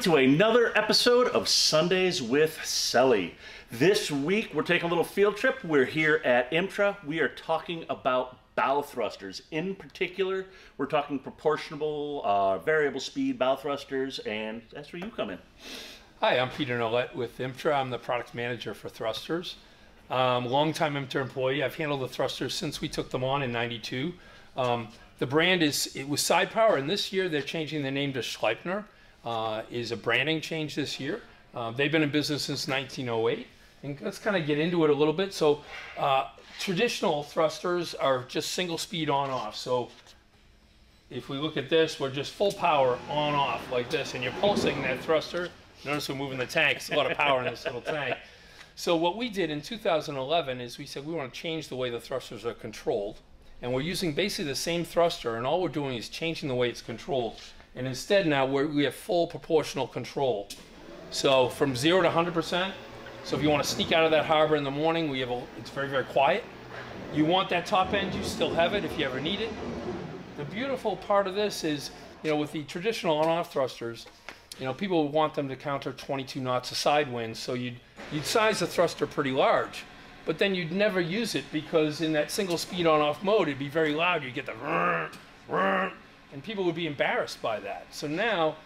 to another episode of Sundays with Sully. This week we're taking a little field trip. We're here at IMTRA. We are talking about bow thrusters. In particular, we're talking proportional, uh, variable speed bow thrusters, and that's where you come in. Hi, I'm Peter Nolet with IMTRA. I'm the product manager for thrusters. Um, longtime IMTRA employee. I've handled the thrusters since we took them on in '92. Um, the brand is it was Side Power, and this year they're changing the name to Sleipner. Uh, is a branding change this year. Uh, they've been in business since 1908, and let's kind of get into it a little bit. So, uh, traditional thrusters are just single speed on off. So, if we look at this, we're just full power on off like this, and you're pulsing that thruster. Notice we're moving the tank. It's a lot of power in this little tank. So what we did in 2011 is we said we want to change the way the thrusters are controlled, and we're using basically the same thruster, and all we're doing is changing the way it's controlled. And instead now we have full proportional control. So from zero to 100%. So if you want to sneak out of that harbor in the morning, we have a, it's very, very quiet. You want that top end, you still have it if you ever need it. The beautiful part of this is, you know, with the traditional on-off thrusters, you know, people would want them to counter 22 knots of side wind, so you'd, you'd size the thruster pretty large. But then you'd never use it because in that single speed on-off mode, it'd be very loud. You'd get the and people would be embarrassed by that. So now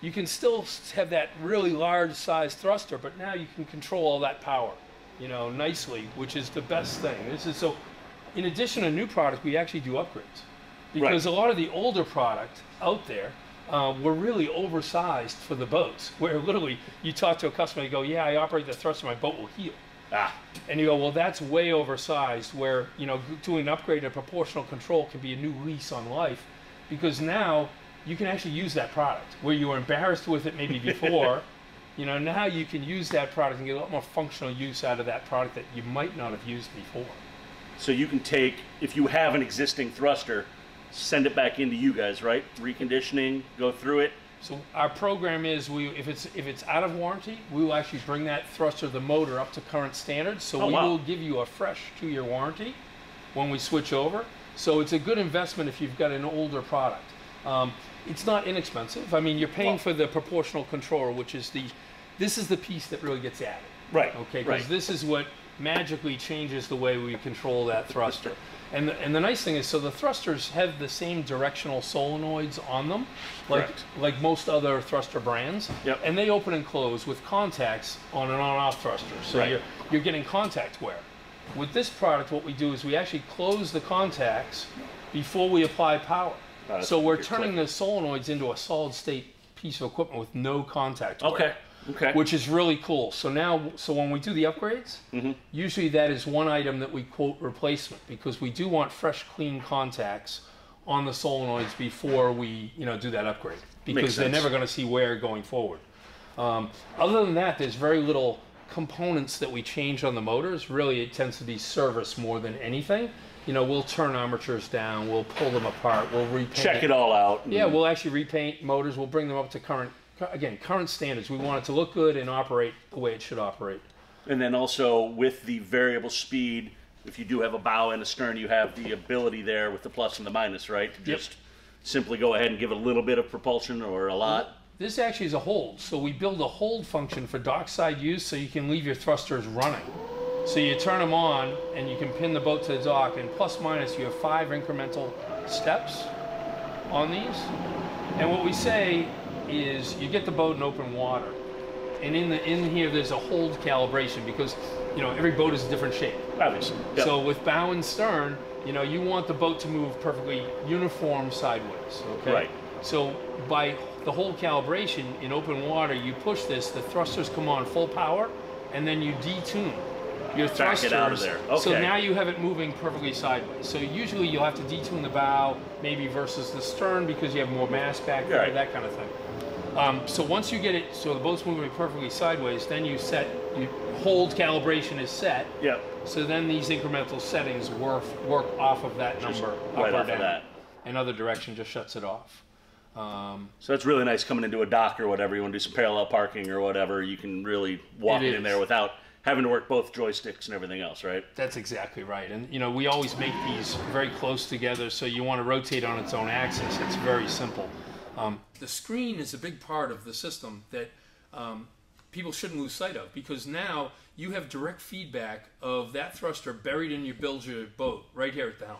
you can still have that really large size thruster, but now you can control all that power, you know, nicely, which is the best thing. This is so. In addition to new product, we actually do upgrades because right. a lot of the older product out there uh, were really oversized for the boats. Where literally you talk to a customer, you go, "Yeah, I operate the thruster, my boat will heel." Ah. And you go, well, that's way oversized. Where you know, doing an upgrade and proportional control can be a new lease on life because now you can actually use that product where you were embarrassed with it maybe before. you know, now you can use that product and get a lot more functional use out of that product that you might not have used before. So you can take, if you have an existing thruster, send it back into you guys, right? Reconditioning, go through it. So our program is we if it's if it's out of warranty, we will actually bring that thruster, the motor, up to current standards. So oh, we wow. will give you a fresh two-year warranty when we switch over. So it's a good investment if you've got an older product. Um, it's not inexpensive. I mean, you're paying well, for the proportional controller, which is the, this is the piece that really gets added. Right. Okay. Because right. this is what magically changes the way we control that thruster. And the, and the nice thing is, so the thrusters have the same directional solenoids on them, like Correct. like most other thruster brands. Yep. And they open and close with contacts on an on-off thruster. So right. you're you're getting contact wear. With this product, what we do is we actually close the contacts before we apply power. Uh, so we're turning the solenoids into a solid state piece of equipment with no contact. Okay. Okay. Which is really cool. So now, so when we do the upgrades, mm-hmm. usually that is one item that we quote replacement because we do want fresh, clean contacts on the solenoids before we, you know, do that upgrade because they're never going to see wear going forward. Um, other than that, there's very little components that we change on the motors, really it tends to be service more than anything. You know, we'll turn armatures down, we'll pull them apart, we'll repaint. Check it all out. Yeah, we'll actually repaint motors, we'll bring them up to current, again, current standards. We want it to look good and operate the way it should operate. And then also with the variable speed, if you do have a bow and a stern, you have the ability there with the plus and the minus, right? To just yep. simply go ahead and give it a little bit of propulsion or a lot. This actually is a hold. So we build a hold function for dockside use so you can leave your thrusters running. So you turn them on and you can pin the boat to the dock and plus minus you have five incremental steps on these. And what we say is you get the boat in open water. And in the in here there's a hold calibration because you know every boat is a different shape. Obviously. Yep. So with bow and stern, you know, you want the boat to move perfectly uniform sideways. Okay. Right. So by the whole calibration in open water, you push this, the thrusters come on full power, and then you detune your Back thrusters. it out of there. Okay. So now you have it moving perfectly sideways. So usually you'll have to detune the bow, maybe versus the stern because you have more mass back there, right. that kind of thing. Um, so once you get it, so the boat's moving perfectly sideways, then you set, you hold calibration is set. Yep. So then these incremental settings work work off of that number, Just right up or down. That. Another direction just shuts it off. Um, so that's really nice coming into a dock or whatever. You want to do some parallel parking or whatever. You can really walk in there without having to work both joysticks and everything else, right? That's exactly right. And you know, we always make these very close together, so you want to rotate on its own axis. It's very simple. Um, the screen is a big part of the system that um, people shouldn't lose sight of because now you have direct feedback of that thruster buried in your bilge boat right here at the helm.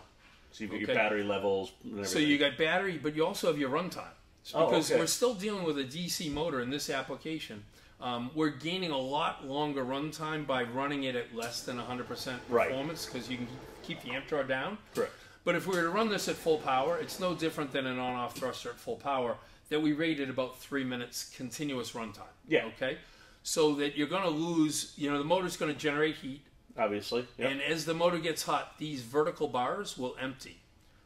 So you've got Okay. your battery levels. So you got battery, but you also have your runtime. Oh, because okay. we're still dealing with a DC motor in this application. Um, we're gaining a lot longer runtime by running it at less than 100% performance because you can keep the amp draw down. Correct. But if we were to run this at full power, it's no different than an on-off thruster at full power that we rated about three minutes continuous runtime. Yeah. Okay. So that you're going to lose, you know, the motor's going to generate heat, Obviously. Yep. and as the motor gets hot, these vertical bars will empty.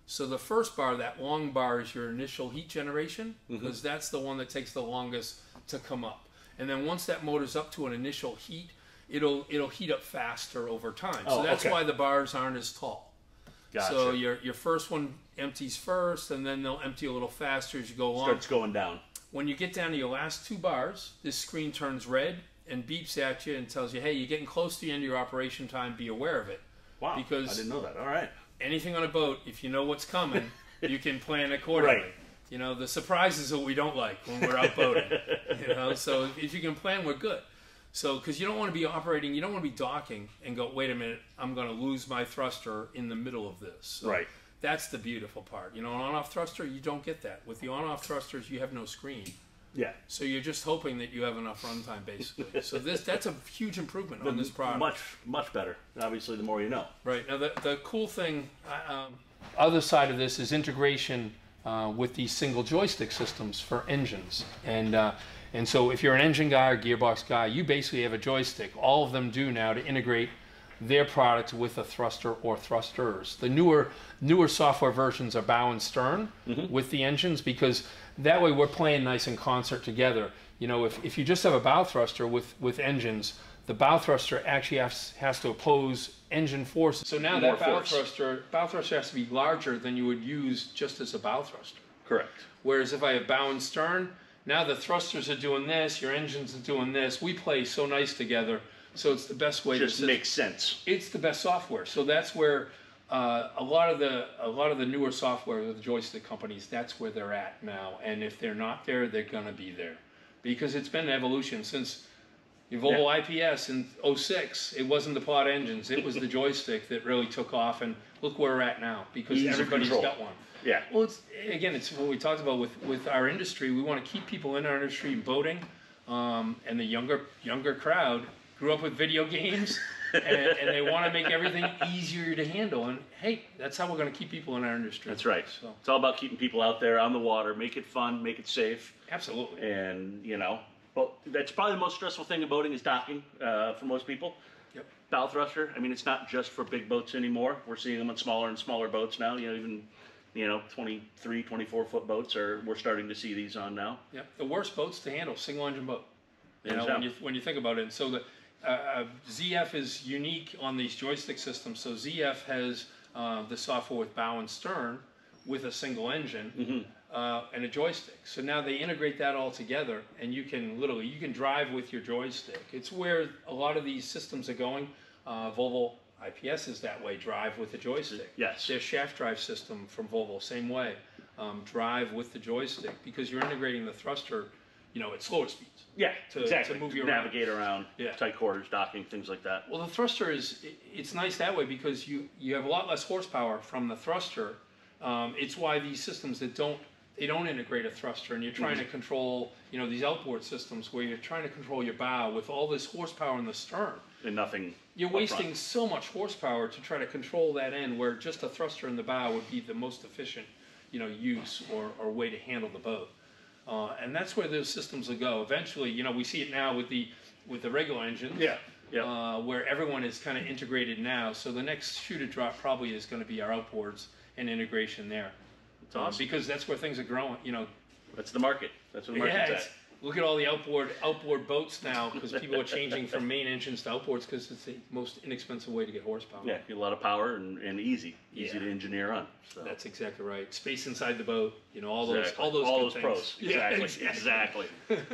So the first bar, that long bar, is your initial heat generation Mm-hmm. because that's the one that takes the longest to come up. And then once that motor's up to an initial heat, it'll it'll heat up faster over time. Oh, So that's okay. why the bars aren't as tall. gotcha. So your your first one empties first, and then they'll empty a little faster as you go along. starts going down. When you get down to your last two bars, this screen turns red and beeps at you and tells you, "Hey, you're getting close to the end of your operation time. Be aware of it." Wow. Because- I didn't know that. All right. anything on a boat, if you know what's coming, you can plan accordingly. Right. You know, the surprises that we don't like when we're out boating. you know, so if you can plan, we're good. So, because you don't want to be operating, you don't want to be docking and go, wait a minute, I'm going to lose my thruster in the middle of this. So Right. That's the beautiful part. You know, an on-off thruster, you don't get that. With the on-off thrusters, you have no screen. Yeah. So you're just hoping that you have enough runtime, basically. so this that's a huge improvement on this product. Much, much better. Obviously, the more you know. Right now, the, the cool thing, uh, um, other side of this is integration uh, with these single joystick systems for engines, and uh, and so if you're an engine guy or gearbox guy, you basically have a joystick. All of them do now to integrate their product with a thruster or thrusters. The newer newer software versions are bow and stern mm-hmm. with the engines because that way we're playing nice in concert together. You know, if, if you just have a bow thruster with, with engines, the bow thruster actually has, has to oppose engine forces. So now More that bow force. thruster, bow thruster has to be larger than you would use just as a bow thruster. Correct. Whereas if I have bow and stern, now the thrusters are doing this, your engines are doing this. We play so nice together. So it's the best way Just to makes sense. it's the best software. So that's where uh, a lot of the a lot of the newer software with the joystick companies, that's where they're at now. And if they're not there, they're gonna be there, because it's been an evolution since your Volvo IPS in 06. It wasn't the pod engines; it was the joystick that really took off. And look where we're at now, because Ease of everybody's control. got one. Yeah. Well, it's again, it's what we talked about with with our industry. We want to keep people in our industry boating, um, and the younger younger crowd grew up with video games, and, and they want to make everything easier to handle. And hey, that's how we're going to keep people in our industry. That's right. So It's all about keeping people out there on the water, make it fun, make it safe, absolutely. and you know, well, that's probably the most stressful thing of boating is docking uh, for most people. Yep. Bow thruster. I mean, it's not just for big boats anymore. We're seeing them on smaller and smaller boats now. You know, even you know, 23, 24 foot boats are we're starting to see these on now. Yep. The worst boats to handle, single engine boat. You know, when you, when you think about it. and So the uh, uh, ZF is unique on these joystick systems. So ZF has uh, the software with bow and stern with a single engine Mm-hmm. uh, and a joystick. So now they integrate that all together, and you can literally you can drive with your joystick. It's where a lot of these systems are going. Uh, Volvo IPS is that way. Drive with the joystick. Yes. Their shaft drive system from Volvo, same way. Um, drive with the joystick because you're integrating the thruster, you know, at slower speeds. Yeah, To- exactly. to move you around. navigate around, Yeah. tight quarters, docking, things like that. Well, the thruster is it's nice that way because you you have a lot less horsepower from the thruster. Um, it's why these systems that don't they don't integrate a thruster and you're trying to control you know these outboard systems where you're trying to control your bow with all this horsepower in the stern. And nothing. You're wasting front. so much horsepower to try to control that end where just a thruster in the bow would be the most efficient, you know, use or, or way to handle the boat. Uh, and that's where those systems will go. Eventually, you know, we see it now with the with the regular engines. Yeah. Yeah. Uh, where everyone is kind of integrated now. So the next shoe to drop probably is going to be our outboards and integration there. It's Uh, awesome. because that's where things are growing. You know, That's the market. That's what the yeah, market's it's- at. Look at all the outboard outboard boats now because people are changing from main engines to outboards because it's the most inexpensive way to get horsepower. Yeah, get a lot of power and, and easy, easy Yeah. to engineer on. So. That's exactly right. Space inside the boat, you know, all those, all those, all those things. pros. Yeah, Exactly. exactly.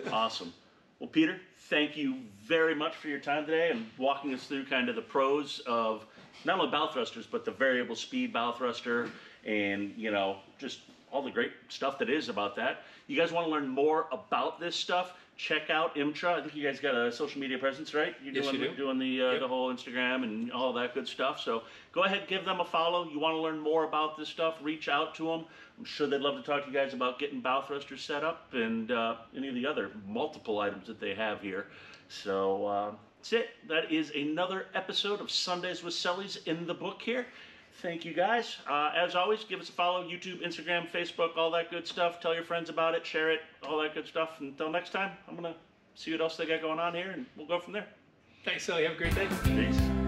awesome. Well, Peter, thank you very much for your time today and walking us through kind of the pros of not only bow thrusters but the variable speed bow thruster and you know just all the great stuff that is about that. You guys want to learn more about this stuff? Check out Imtra. I think you guys got a social media presence, right? You're Yes, doing, you do. doing the uh, Yep. the whole Instagram and all that good stuff. So go ahead, give them a follow. You want to learn more about this stuff? Reach out to them. I'm sure they'd love to talk to you guys about getting bow thrusters set up and uh, any of the other multiple items that they have here. So uh, that's it. That is another episode of Sundays with Sully's in the book here. Thank you guys. Uh, as always, give us a follow YouTube, Instagram, Facebook, all that good stuff. Tell your friends about it, share it, all that good stuff. Until next time, I'm going to see what else they got going on here and we'll go from there. Thanks, Sully. Have a great day. Peace.